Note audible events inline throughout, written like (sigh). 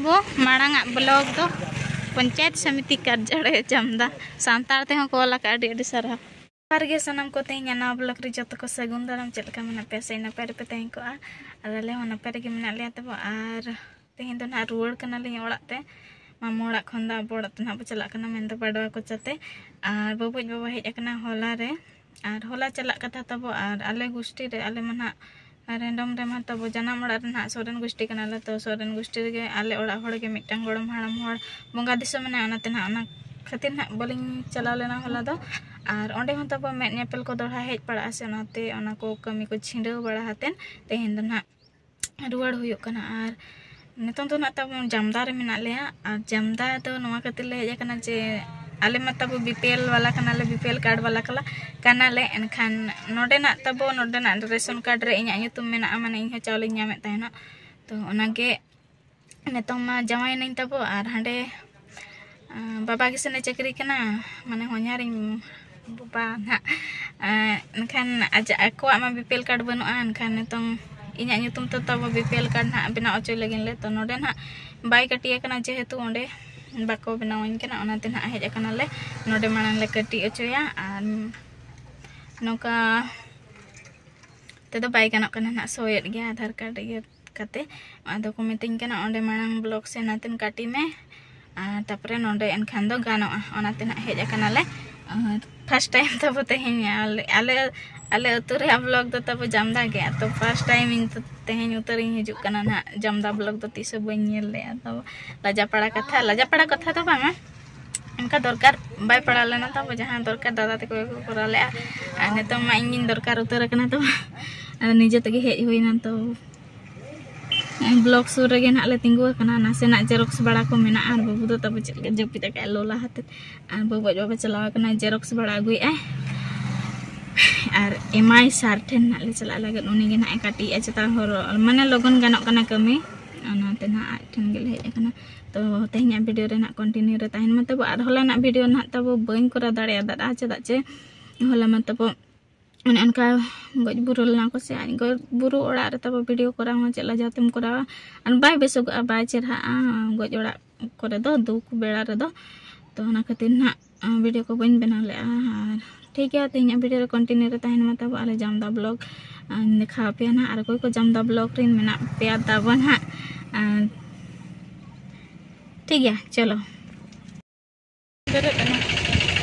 वो मांग ब्लॉग तो पंचायत समिति कार्यालय जमदा। सानतार ते को अला का अडी सारा। पारगे सनम को तेना ना ब्लॉग रे जत को सगुन दाराम चलका मना पैसे ना पैर पे तें को आले हो ना पैर के मना ले तब आर। तें तो ना रुवड़ कना ले ओड़ा ते। मामू ओड़ा खन दा तो ना चला कना मेन तो पड़वा को चते। आर बबुज बाबा हेज कना होला रे। आर होला चला कथा तब आर। आले गुष्टी रे, आले मा तब जनाम ओड़ा रे ना, सोरेन गुष्टी कना ले तो सोरेन गुष्टी रे आले के मिटांग गोड़म हाड़म होड़। बंगा दिसो मने ओना ते ना ओना खातिर ना बलिंग चला लेना होला दो। और ओंडे हन तब मेद नेपल को दोड़ा हेज पड़ा से को कमी को छिंडो बड़ा तेहेन दो ना रुवाड़ हुयो कना आर नितों तो ना तब जमदा रे मेना और जमदा तो खातिर ले हेज कना ᱟᱞᱮ ᱢᱟ ᱛᱟᱵᱚ ᱵᱤᱯᱤᱮᱞ ᱵᱟᱞᱟ ᱠᱟᱱᱟᱞᱮ ᱵᱤᱯᱤᱮᱞ ᱠᱟᱨᱰ ᱵᱟᱞᱟ ᱠᱟᱱᱟ ᱠᱟᱱᱟᱞᱮ ᱮᱱᱠᱷᱟᱱ ᱱᱚᱰᱮᱱᱟᱜ ᱛᱟᱵᱚ ᱱᱚᱰᱮᱱᱟᱜ ᱨᱮᱥᱚᱱ ᱠᱟᱨᱰ ᱨᱮ ᱤᱧᱟᱹᱜ ᱧᱩᱛᱩᱢ ᱢᱮᱱᱟᱜᱼᱟ ᱢᱟᱱᱮ ᱤᱧᱦᱚᱸ ᱪᱟᱣᱞᱮᱧ ᱧᱟᱢᱮᱫ ᱛᱟᱦᱮᱱᱟ ᱛᱚ ᱚᱱᱟᱜᱮ ᱱᱤᱛᱚᱝ ᱢᱟ ᱡᱟᱶᱟᱭᱮᱱᱟᱹᱧ ᱛᱟᱵᱚ ᱟᱨ ᱦᱟᱸᱰᱮ ᱵᱟᱵᱟ ᱜᱮᱥᱮᱱᱮ ᱪᱟᱹᱠᱨᱤ ᱠᱟᱱᱟ ᱢᱟᱱᱮ ᱦᱚᱧᱦᱟᱨᱤᱧ ᱵᱟᱵᱟ ᱱᱟᱜ ᱮᱱᱠᱷᱟᱱ ᱟᱠᱚᱣᱟᱜ ᱢᱟ ᱵᱤᱯᱤᱮᱞ ᱠᱟᱨᱰ ᱵᱟᱹᱱᱩᱜᱼᱟ ᱮᱱᱠᱷᱟᱱ ᱱᱤᱛᱚᱝ ᱤᱧᱟᱹᱜ ᱧᱩᱛᱩᱢ ᱛᱮ ᱛᱟᱵᱚ ᱵᱤᱯᱤᱮᱞ ᱠᱟᱨᱰ ᱱᱟᱜ ᱵᱮᱱᱟᱣ ᱚᱪᱚᱭ ᱞᱟᱹᱜᱤᱫ ᱞᱮ ᱛᱚ ᱱᱚᱰᱮ ᱱᱟᱜ ᱵᱟᱭ ᱠᱟᱹᱴᱤᱭᱟ ᱠᱟᱱᱟ ᱡᱮᱦᱮᱛᱩ ᱚᱸᱰᱮ ᱵᱟᱠᱚ ᱵᱮᱱᱟᱣᱟᱹᱧ ᱠᱟᱱᱟ ᱚᱱᱟᱛᱮ ᱱᱟᱦᱟᱜ ᱦᱮᱡ ᱟᱠᱟᱱᱟᱞᱮ ᱱᱚᱰᱮ ᱢᱟᱲᱟᱝ ᱞᱮ ᱠᱟᱹᱴᱤ ᱚᱪᱚᱭᱟ ᱟᱨ ᱱᱚᱝᱠᱟ ᱛᱮᱫᱚ ᱵᱟᱭ ᱜᱟᱱᱚᱜ ᱠᱟᱱᱟ ᱱᱟᱦᱟᱜ ᱥᱳᱭᱮᱫ ᱜᱮᱭᱟ ᱟᱫᱷᱟᱨ ᱠᱟᱨᱰ ᱤᱭᱟᱹ ᱠᱟᱛᱮ ᱟᱫᱚ ᱠᱚ ᱢᱤᱛᱟᱹᱧ ᱠᱟᱱᱟ ᱚᱸᱰᱮ ᱢᱟᱲᱟᱝ ᱵᱞᱚᱠ ᱥᱮ ᱱᱟᱛᱮᱱ ᱠᱟᱹᱴᱤ ᱢᱮ ᱟᱨ ᱛᱟᱯᱚᱨᱮ ᱱᱚᱰᱮ ᱮᱱᱠᱷᱟᱱ ᱫᱚ ᱜᱟᱱᱚᱜᱼᱟ ᱚᱱᱟᱛᱮ ᱱᱟᱦᱟᱜ ᱦᱮᱡ ᱟᱠᱟᱱᱟᱞᱮ first time तब तेहन आले आले अतु रे ब्लॉग दो तब जमदा गया तो फ़र्स्ट टाइम इन तेहन उतर हिजु कना ना जमदा ब्लॉग दो तीस बन ले तब लजापड़ा कथा लजापड़ा कथा तो बांगा इनका दरकार बाय पड़ा लेना तब जहाँ दरकार दादा तक करा ले दरकार उतर कना तो निजे तक (laughs) blok sura gen hale tinggu kana nasi nak jerok sebara aku mena ar bu butuh tapi cek gejuk pita kae lola hati ar bu buat ba chala kana jerok sebara gui eh. (sighs) Ar emai sarten nak le celak lagi uni gen hae kati e cetar horo. Mana logon ganok kana kami ana tena ak tenggel he kana. To tehnya video re nak continue re tahin. Mata bu ar hola nak video nak tabu beng kura dari adat aja dak ce hola mata bu ᱚᱱᱮ ᱚᱱᱠᱟ ᱜᱚᱡ ᱵᱩᱨᱩ ᱞᱮᱱᱟ ᱠᱚ ᱥᱮ ᱜᱚᱡ ᱵᱩᱨᱩ ᱚᱲᱟᱜ ᱨᱮ ᱛᱟᱵᱚ ᱵᱷᱤᱰᱤᱭᱳ ᱠᱚᱨᱟᱣ ᱦᱚᱸ ᱪᱮᱫ ᱞᱟᱡᱟᱣ ᱛᱮᱢ ᱠᱚᱨᱟᱣᱟ ᱟᱨ ᱵᱟᱭ ᱵᱮᱥᱚᱜᱚᱜᱼᱟ ᱵᱟᱭ ᱪᱮᱨᱦᱟᱜᱼᱟ ᱜᱚᱡ ᱚᱲᱟᱜ ᱠᱚᱨᱮ ᱫᱚ ᱫᱩᱠ ᱵᱮᱲᱟ ᱨᱮᱫᱚ ᱛᱚ ᱚᱱᱟ ᱠᱷᱟᱹᱛᱤᱨ ᱱᱟᱜ ᱵᱷᱤᱰᱤᱭᱳ ᱠᱚ ᱵᱟᱹᱧ ᱵᱮᱱᱟᱣ ᱞᱮᱜᱼᱟ ᱟᱨ ᱴᱷᱤᱠ ᱜᱮᱭᱟ ᱛᱮᱦᱮᱧᱟᱜ ᱵᱷᱤᱰᱤᱭᱳ ᱨᱮ ᱠᱚᱱᱴᱤᱱᱤᱭᱩ ᱨᱮ ᱛᱟᱦᱮᱱ ᱢᱟ ᱛᱟᱵᱚ ᱟᱞᱮ ᱡᱟᱢᱫᱟ ᱵᱞᱚᱜ ᱫᱮᱠᱷᱟᱣ ᱟᱯᱮᱭᱟ ᱱᱟᱜ ᱟᱨ ᱚᱠᱚᱭ ᱠᱚ ᱡᱟᱢᱫᱟ ᱵᱞᱚᱜ ᱨᱮᱱ ᱢᱮᱱᱟᱜ ᱯᱮᱭᱟ ᱛᱟᱵᱚ ᱱᱟᱜ ᱟᱨ ठीक है चलो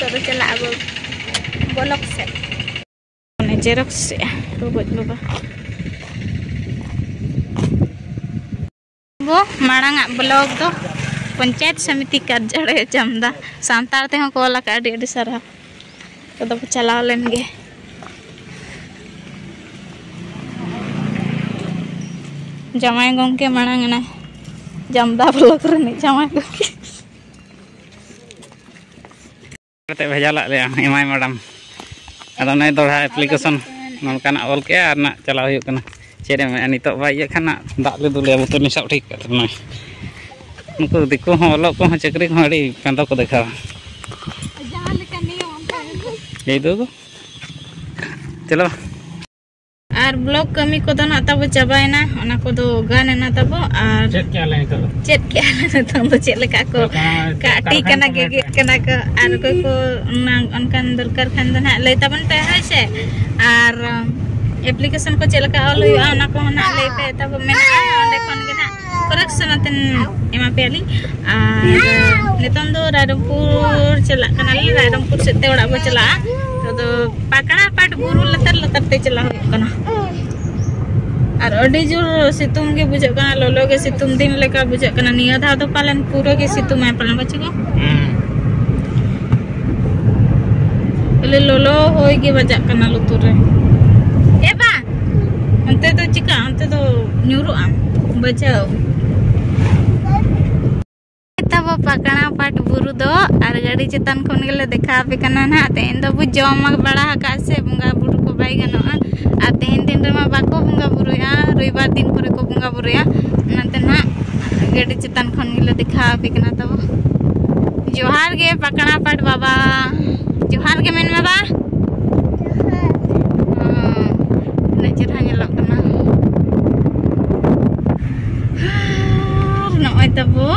चलो चला अब ब्लॉक से Xerox ya robot lupa. Bu mana nggak blog tuh. Pencet samiti kerja ya jam dah. Santar teh aku olah kadi di sana kita pecah lagi jamai gongke mana nggak jam dah blog rene jamai gongke Terima kasih banyak, Imai Madam. ᱟᱫᱚ ᱚᱱᱟ ᱫᱚᱲᱦᱟ application ᱱᱚᱝᱠᱟᱱᱟᱜ ᱚᱞ ᱠᱮᱜᱼᱟ ᱟᱨ ᱱᱟᱜ ᱪᱟᱞᱟᱣ ᱦᱩᱭᱩᱜ ᱠᱟᱱᱟ ᱪᱮᱫ ᱮᱢ ᱢᱮᱱᱟ ᱱᱤᱛᱚᱜ ᱵᱟᱭ ᱤᱭᱟᱹᱜ ᱠᱷᱟᱱ ᱱᱟᱜ ᱫᱟᱜ ᱞᱮ ᱫᱩᱞᱮᱭᱟ ᱵᱳᱛᱚᱞ ᱞᱤᱧ ᱥᱟᱵ ᱴᱷᱤᱠ ᱠᱟᱜ ᱛᱟᱵᱚᱱᱟ ᱱᱩᱠᱩ ᱫᱤᱠᱩ ᱦᱚᱸ ᱚᱞᱚᱜ ᱠᱚᱦᱚᱸ ᱪᱟᱹᱠᱨᱤ ᱠᱚᱦᱚᱸ ᱟᱹᱰᱤ ᱯᱟᱸᱫᱟ ᱠᱚ ᱫᱮᱠᱷᱟᱣᱟ ᱡᱟᱦᱟᱸ ᱞᱮᱠᱟ ᱱᱤᱭᱚᱢ ᱚᱱᱠᱟ ᱜᱮ ᱪᱚᱞᱚ ᱟᱨ ᱵᱞᱚᱜ ᱠᱟᱹᱢᱤ ᱠᱚᱫᱚ ᱱᱟᱜ ᱛᱟᱵᱚ ᱪᱟᱵᱟᱭᱮᱱᱟ ᱚᱱᱟ ᱠᱚᱫᱚ ᱜᱟᱱ ᱮᱱᱟ ᱛᱟᱵᱚ ᱟᱨ ᱪᱮᱫ ᱠᱮᱭᱟᱞᱮ ᱱᱤᱛᱚᱜ ᱫᱚ ᱪᱮᱫ ᱠᱮᱭᱟᱞᱮ ᱱᱤᱛᱚᱜ ᱫᱚ ᱪᱮᱫ ᱞᱮᱠᱟ ᱠᱚ ᱠᱟᱴᱤ ᱠᱟᱱᱟ ᱜᱮᱜᱮ ᱠᱟᱱᱟ ᱠᱚ ᱟᱨ ᱚᱠᱚᱭ ᱠᱚ ᱚᱱᱠᱟᱱ ᱫᱚᱨᱠᱟᱨ ᱠᱷᱟᱱ ᱫᱚ ᱱᱟᱜ ᱞᱟᱹᱭ ᱛᱟᱵᱚᱱ ᱯᱮ ᱦᱳᱭ ᱥᱮ ᱟᱨ ᱮᱯᱞᱤᱠᱮᱥᱚᱱ ᱠᱚ ᱪᱮᱫ ᱞᱮᱠᱟ ᱚᱞ ᱦᱩᱭᱩᱜᱼᱟ ᱚᱱᱟ ᱠᱚᱦᱚᱸ ᱱᱟᱜ ᱞᱟᱹᱭ ᱯᱮ ᱛᱟᱵᱚ ᱢᱮᱱᱟᱜᱼᱟ ᱚᱸᱰᱮ ᱠᱷᱚᱱ ᱜᱮ ᱱᱟᱜ ᱠᱚᱨᱮᱠᱥᱚᱱ ᱟᱛᱮᱱ ᱮᱢᱟ ᱯᱮᱭᱟᱞᱤᱧ ᱟᱨ ᱱᱤᱛᱚᱝ ᱫᱚ ᱨᱟᱭᱨᱚᱝᱯᱩᱨ ᱪᱟᱞᱟᱜ ᱠᱟᱱᱟᱞᱤᱧ ᱨᱟᱭᱨᱚᱝᱯᱩᱨ ᱥᱮᱫ ᱛᱮ ᱚᱲᱟᱜ ᱵᱚ ᱪᱟᱞᱟᱜᱼᱟ पाकड़ा पाट बुरु लतर लतर चला हो कना और अड़ी ज़ोर सितुम के बुझे लोलो के सितुम दिन लेका बुझे निया धा तो पालन पूरा के सितुम है पालन बच्चे को ले लोलो होई के बजा लुतुर ए बा अंते तो चिका अंते तो न्यूरु आम बचाओ पकड़ा पाट बुरु दो गाड़ी चेतन खन गेले देखा पे तेन दो जम बड़ा से बुंगा बुरु को और तेन दिन बाको बुंगा बुरुया रविवार दिन को बुंगा नते ना गाड़ी चेतन खन गेले देखा पे तब जोहार गे पकड़ा पाट बाबा। जोहार गे मेन बाबा। हा ñelok kana नय तबो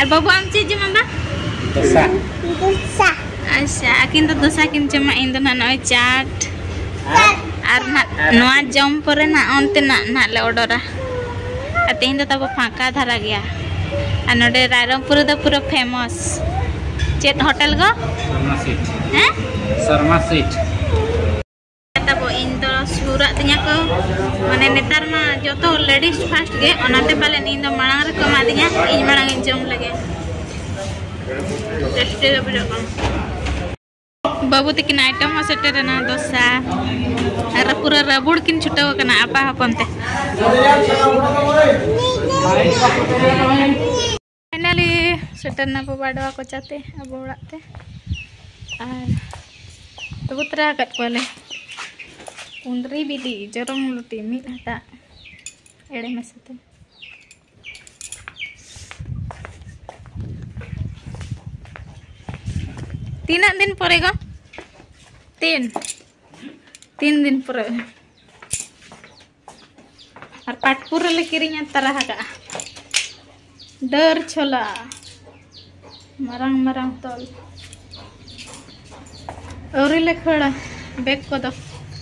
আর বাবু আমচি যে মামা? দোসা। দোসা। আচ্ছা কিন্তু দোসা কিনছে মা ইন্দো না নয় চাট। আর না জম পরে না অন্তে না নালে অর্ডারা আর তেহিন তো তাবো ফাঁকা ধারা গিয়া। আর নোডে রায়রংপুর তো পুরো ফেমস চেট হোটেল গো? হ্যাঁ? Sharma seat suratnya ke mana netar ma joto ladies fast ke onate paling ini tuh malang rek madinya ini malang ini jam lagi Babu tikin item masa terena dosa, harap pura rabur kin cuta kena apa hapon teh. Finally, seterna papa doa kocate, abu rate, abu terakat kuali. जरम लुटी मिट हता एड़े में सते तीन दिन परेगा तीन तीन दिन परे और पाटपुर ले किरिंग तरह का डर छोला मरंग मरंग तल और खड़ा बैग को दो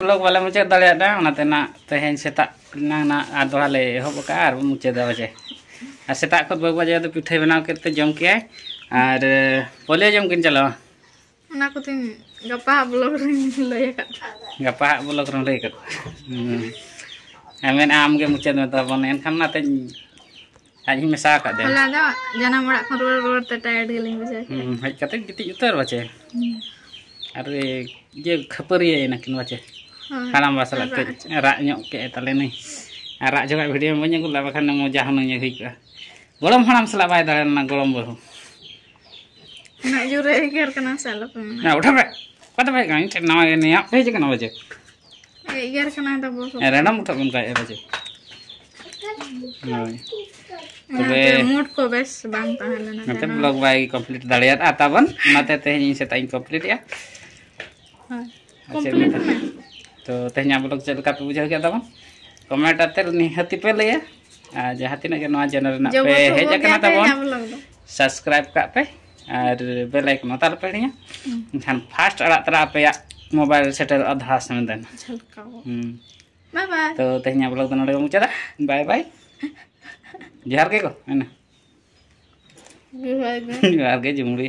लोग वाला मुझे दलिया दा उनाते ना तेहेन सेता आदोहा ले एहब का आर मुझे दा बजे आ सेता खत बाबू बजे तो पिठे बनाव केते जम के आर पोले जम किन चलो को ब्लॉग गपा बोलो करम ले कर आमेन आम के मुझे में तबन एनखान आज मेसा का दे हला दा जना खन रोड रोड ते टायर्ड गेलिंग बुझे हज कते गिति उतर बचे अरे ये खपरी ना किन बचे halam bahasa Latin. rak nyok ke tale nih nah, rak juga video punya gue lah bahkan mau jahat nang nyai ka golom halam sala bai dale na golom bo nak jure ikir kena salap na pak. Kau tuh pak kan? Ini nama ini. Eh, ya pe je. Kena aja ikir kena itu bo Eh utha bun kai kayak ᱛᱚᱵᱮ ᱢᱩᱴ ᱠᱚ ᱵᱮᱥ ᱵᱟᱝ ᱛᱟᱦᱮᱸ nah, ᱱᱚᱛᱮ blog ᱵᱟᱭ complete ᱫᱟᱲᱮᱭᱟᱜᱼᱟ ᱛᱟᱵᱚᱱ ᱚᱱᱟᱛᱮ ᱛᱮᱦᱮᱧ ᱥᱮᱛᱟᱜ ᱤᱧ ᱠᱚᱢᱯᱞᱤᱴ तो तेज लोग चलका पे बुझे तब कमेंट आते निहती पे लैया और जहाँ तीन चैनल पे हजना तब सब्सक्राइब का पे। और बेल आइकन हतार पे खान फास्ट अड़ा तरह पे मोबाइल सेटल आधा समय देन तो तेज ब्लॉग तो ना मुचादा बाय बाय जहाँ (laughs) के को जोहार (laughs) के जुमड़ी।